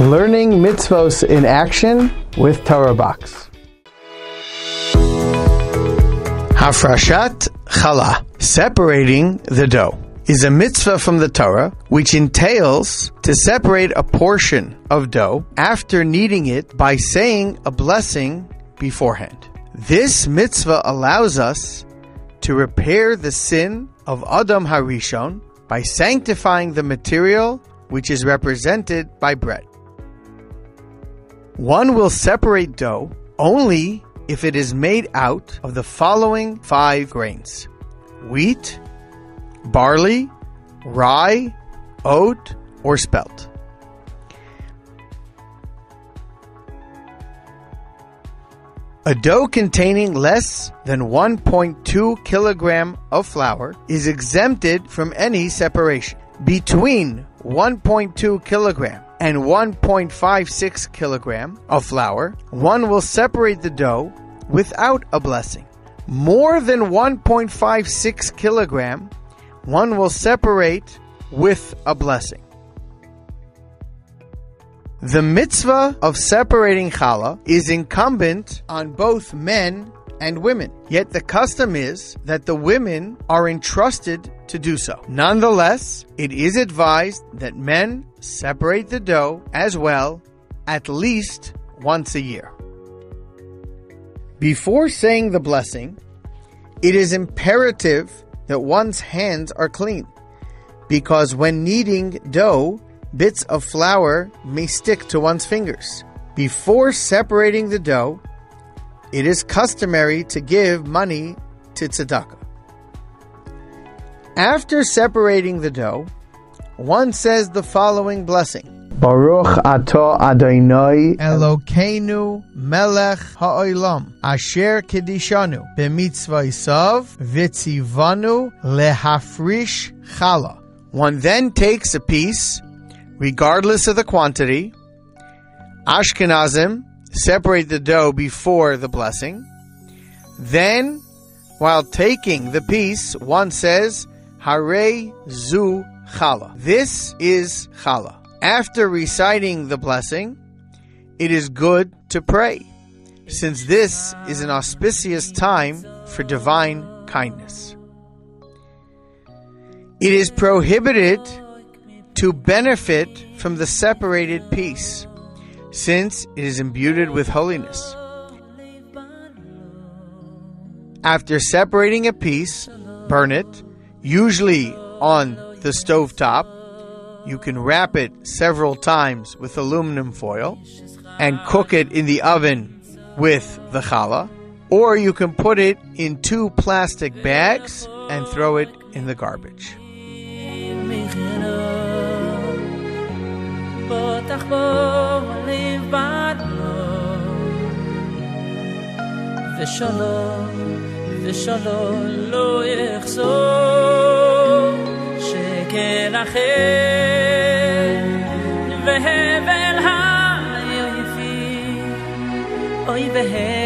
Learning mitzvos in action with Torah Box. Hafrashat challah, separating the dough, is a mitzvah from the Torah which entails to separate a portion of dough after kneading it by saying a blessing beforehand. This mitzvah allows us to repair the sin of Adam Harishon by sanctifying the material which is represented by bread. One will separate dough only if it is made out of the following five grains wheat, barley, rye, oat, or spelt. A dough containing less than 1.2 kilogram of flour is exempted from any separation. Between 1.2 kilogram and 1.56 kilogram of flour, one will separate the dough without a blessing. More than 1.56 kilogram, one will separate with a blessing. The mitzvah of separating challah is incumbent on both men and women. Yet the custom is that the women are entrusted to do so. Nonetheless, it is advised that men separate the dough as well at least once a year. Before saying the blessing, it is imperative that one's hands are clean because when kneading dough, bits of flour may stick to one's fingers. Before separating the dough, it is customary to give money to tzedakah. After separating the dough, one says the following blessing. Baruch ato Adonai Elokeinu melech ha'olam asher kedishanu b'mitzvah isav v'tzivanu lehafrish challah. One then takes a piece, regardless of the quantity. Ashkenazim separate the dough before the blessing. Then, while taking the piece, one says, Hare zu challah. This is challah. After reciting the blessing, it is good to pray, since this is an auspicious time for divine kindness. It is prohibited to benefit from the separated piece since it is imbued with holiness. After separating a piece, burn it, usually on the stove top. You can wrap it several times with aluminum foil and cook it in the oven with the challah, or you can put it in two plastic bags and throw it in the garbage. ושלום ושלום לא יחזור שכן אחר והבל היפי אוי והבל